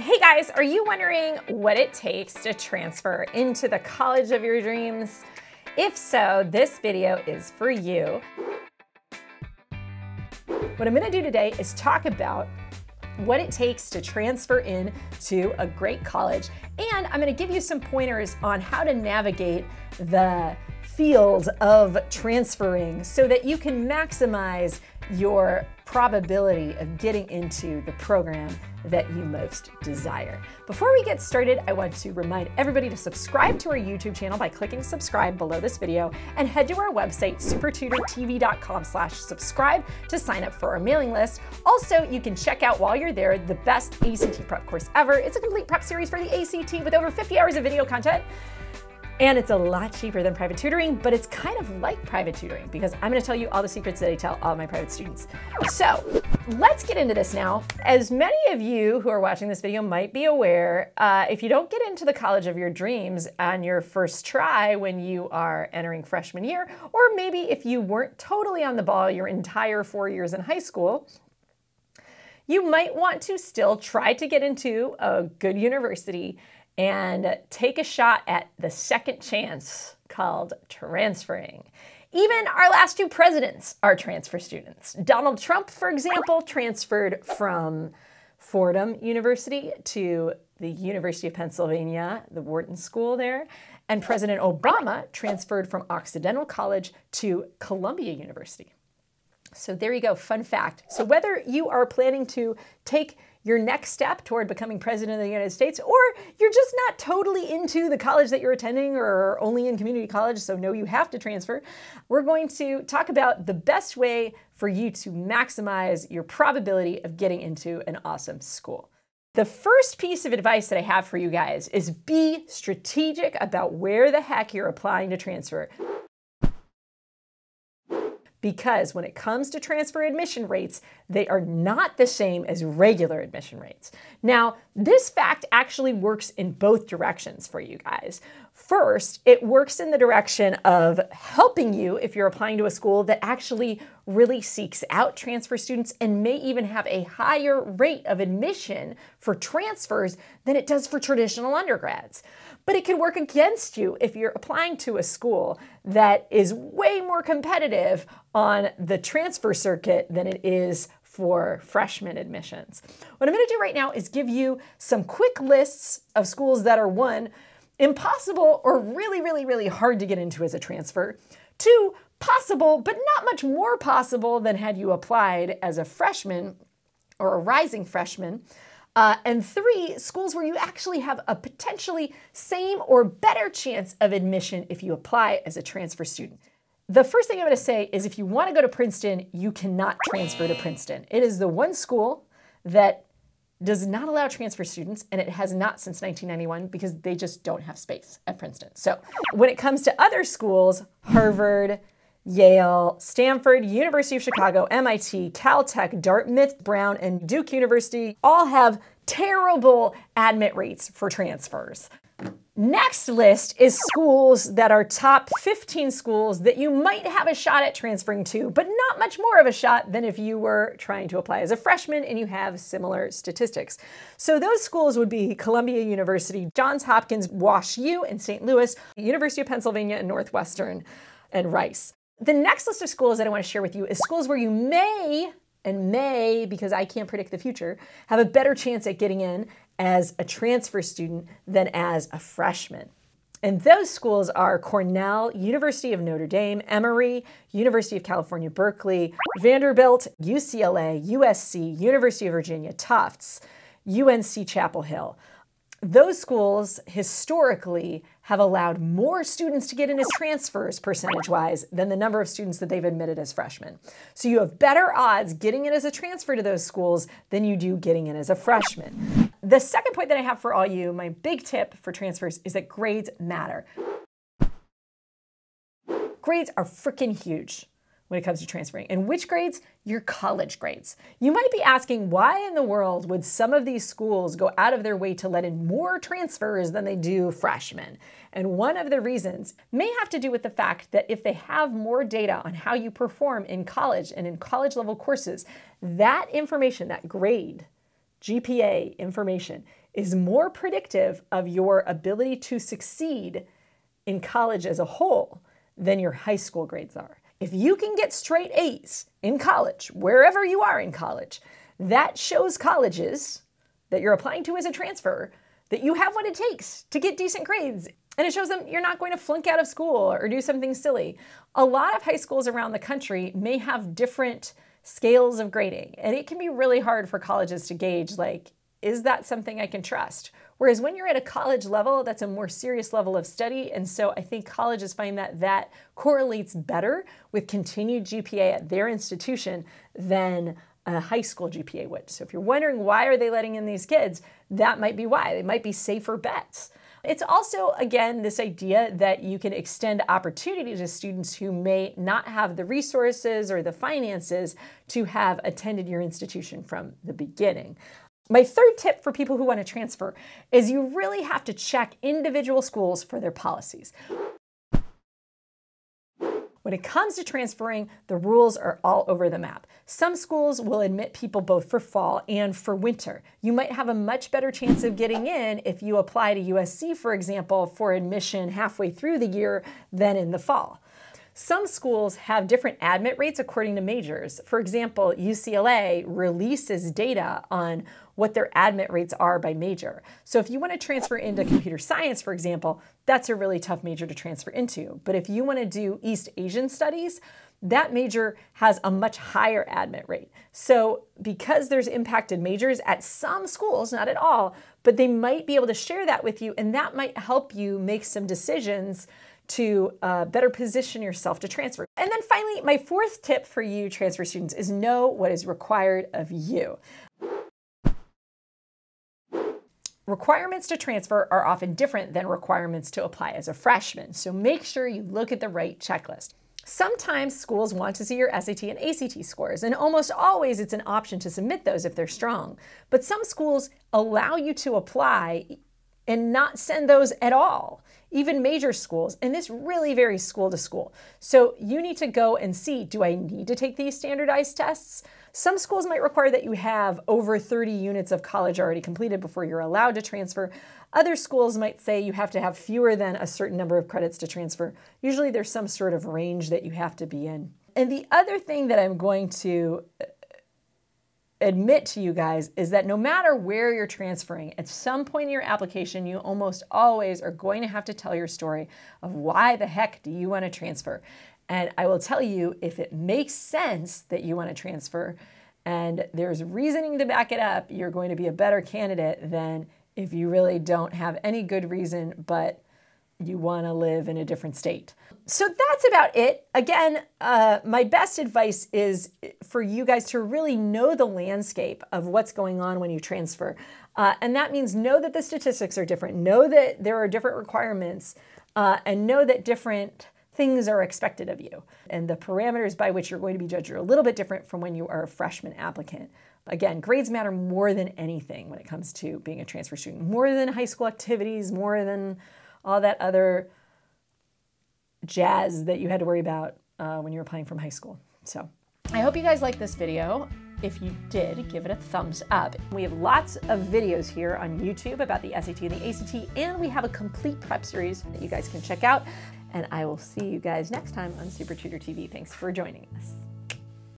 Hey guys, are you wondering what it takes to transfer into the college of your dreams? If so, this video is for you. What I'm gonna do today is talk about what it takes to transfer in to a great college. And I'm gonna give you some pointers on how to navigate the field of transferring so that you can maximize your probability of getting into the program that you most desire. Before we get started, I want to remind everybody to subscribe to our YouTube channel by clicking subscribe below this video and head to our website, supertutortv.com slash subscribe to sign up for our mailing list. Also, you can check out while you're there the best ACT prep course ever. It's a complete prep series for the ACT with over 50 hours of video content and it's a lot cheaper than private tutoring, but it's kind of like private tutoring because I'm gonna tell you all the secrets that I tell all my private students. So let's get into this now. As many of you who are watching this video might be aware, uh, if you don't get into the college of your dreams on your first try when you are entering freshman year, or maybe if you weren't totally on the ball your entire four years in high school, you might want to still try to get into a good university and take a shot at the second chance called transferring. Even our last two presidents are transfer students. Donald Trump, for example, transferred from Fordham University to the University of Pennsylvania, the Wharton School there. And President Obama transferred from Occidental College to Columbia University. So there you go, fun fact. So whether you are planning to take your next step toward becoming president of the United States, or you're just not totally into the college that you're attending or only in community college, so no, you have to transfer, we're going to talk about the best way for you to maximize your probability of getting into an awesome school. The first piece of advice that I have for you guys is be strategic about where the heck you're applying to transfer because when it comes to transfer admission rates, they are not the same as regular admission rates. Now, this fact actually works in both directions for you guys. First, it works in the direction of helping you if you're applying to a school that actually really seeks out transfer students and may even have a higher rate of admission for transfers than it does for traditional undergrads. But it can work against you if you're applying to a school that is way more competitive on the transfer circuit than it is for freshman admissions. What I'm going to do right now is give you some quick lists of schools that are one, impossible or really, really, really hard to get into as a transfer, two, possible, but not much more possible than had you applied as a freshman or a rising freshman. Uh, and three, schools where you actually have a potentially same or better chance of admission if you apply as a transfer student. The first thing I'm going to say is if you want to go to Princeton, you cannot transfer to Princeton. It is the one school that does not allow transfer students, and it has not since 1991 because they just don't have space at Princeton. So when it comes to other schools, Harvard, Yale, Stanford, University of Chicago, MIT, Caltech, Dartmouth, Brown, and Duke University all have terrible admit rates for transfers. Next list is schools that are top 15 schools that you might have a shot at transferring to, but not much more of a shot than if you were trying to apply as a freshman and you have similar statistics. So those schools would be Columbia University, Johns Hopkins, Wash U, and St. Louis, University of Pennsylvania, and Northwestern, and Rice. The next list of schools that I want to share with you is schools where you may and may, because I can't predict the future, have a better chance at getting in as a transfer student than as a freshman. And those schools are Cornell, University of Notre Dame, Emory, University of California, Berkeley, Vanderbilt, UCLA, USC, University of Virginia, Tufts, UNC Chapel Hill those schools historically have allowed more students to get in as transfers percentage wise than the number of students that they've admitted as freshmen. So you have better odds getting in as a transfer to those schools than you do getting in as a freshman. The second point that I have for all you, my big tip for transfers is that grades matter. Grades are freaking huge when it comes to transferring. And which grades? Your college grades. You might be asking why in the world would some of these schools go out of their way to let in more transfers than they do freshmen? And one of the reasons may have to do with the fact that if they have more data on how you perform in college and in college level courses, that information, that grade, GPA information is more predictive of your ability to succeed in college as a whole than your high school grades are. If you can get straight A's in college, wherever you are in college, that shows colleges that you're applying to as a transfer that you have what it takes to get decent grades. And it shows them you're not going to flunk out of school or do something silly. A lot of high schools around the country may have different scales of grading, and it can be really hard for colleges to gauge like, is that something I can trust? Whereas when you're at a college level, that's a more serious level of study. And so I think colleges find that that correlates better with continued GPA at their institution than a high school GPA would. So if you're wondering why are they letting in these kids, that might be why. They might be safer bets. It's also, again, this idea that you can extend opportunity to students who may not have the resources or the finances to have attended your institution from the beginning. My third tip for people who want to transfer is you really have to check individual schools for their policies. When it comes to transferring, the rules are all over the map. Some schools will admit people both for fall and for winter. You might have a much better chance of getting in if you apply to USC, for example, for admission halfway through the year than in the fall. Some schools have different admit rates according to majors. For example, UCLA releases data on what their admit rates are by major. So if you want to transfer into computer science, for example, that's a really tough major to transfer into. But if you want to do East Asian studies, that major has a much higher admit rate. So because there's impacted majors at some schools, not at all, but they might be able to share that with you and that might help you make some decisions to uh, better position yourself to transfer. And then finally, my fourth tip for you transfer students is know what is required of you. Requirements to transfer are often different than requirements to apply as a freshman, so make sure you look at the right checklist. Sometimes schools want to see your SAT and ACT scores, and almost always it's an option to submit those if they're strong. But some schools allow you to apply and not send those at all even major schools, and this really varies school to school. So you need to go and see, do I need to take these standardized tests? Some schools might require that you have over 30 units of college already completed before you're allowed to transfer. Other schools might say you have to have fewer than a certain number of credits to transfer. Usually there's some sort of range that you have to be in. And the other thing that I'm going to admit to you guys is that no matter where you're transferring, at some point in your application, you almost always are going to have to tell your story of why the heck do you want to transfer. And I will tell you if it makes sense that you want to transfer and there's reasoning to back it up, you're going to be a better candidate than if you really don't have any good reason, but you want to live in a different state. So that's about it. Again, uh, my best advice is for you guys to really know the landscape of what's going on when you transfer. Uh, and that means know that the statistics are different, know that there are different requirements, uh, and know that different things are expected of you. And the parameters by which you're going to be judged are a little bit different from when you are a freshman applicant. Again, grades matter more than anything when it comes to being a transfer student, more than high school activities, more than all that other jazz that you had to worry about uh, when you were applying from high school. So I hope you guys liked this video. If you did, give it a thumbs up. We have lots of videos here on YouTube about the SAT and the ACT, and we have a complete prep series that you guys can check out. And I will see you guys next time on Super Tutor TV. Thanks for joining us.